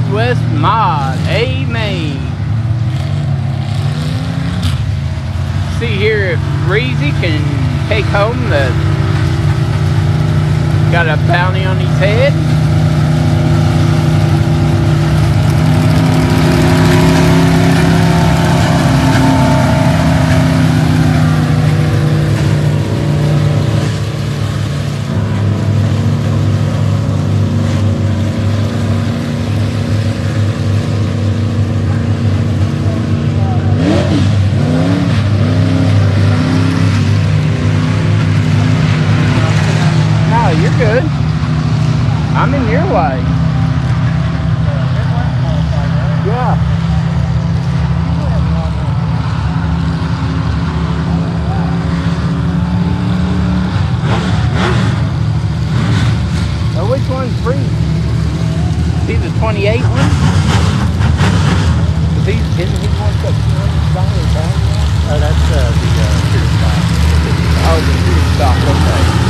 Midwest Mod. A Main. See here if Breezy can take home the got a bounty on his head. 28 one? Is he, isn't he one that $200 bounty on? Oh, that's uh, the uh, cruise stop. Oh, the cruise stop, okay.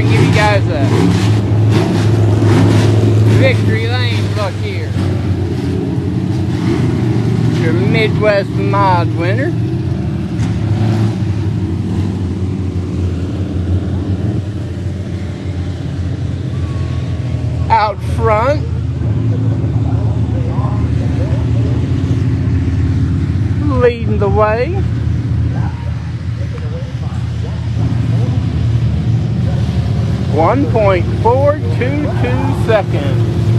And give you guys a victory lane look here. Your Midwest mod winner. Out front. Leading the way. One point four two two seconds.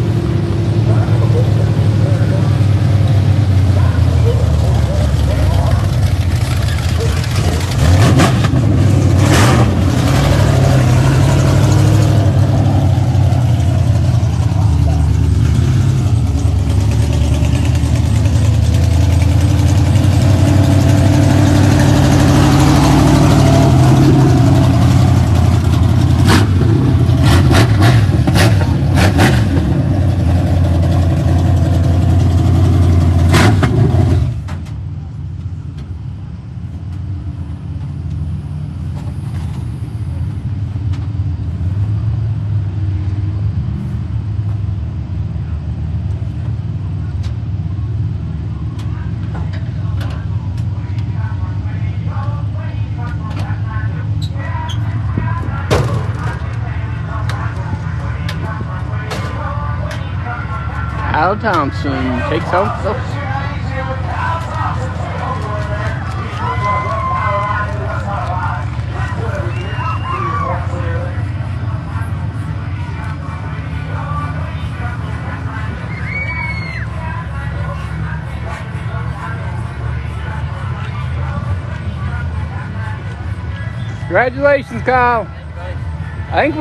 Al Thompson takes out the Congratulations, Kyle. I think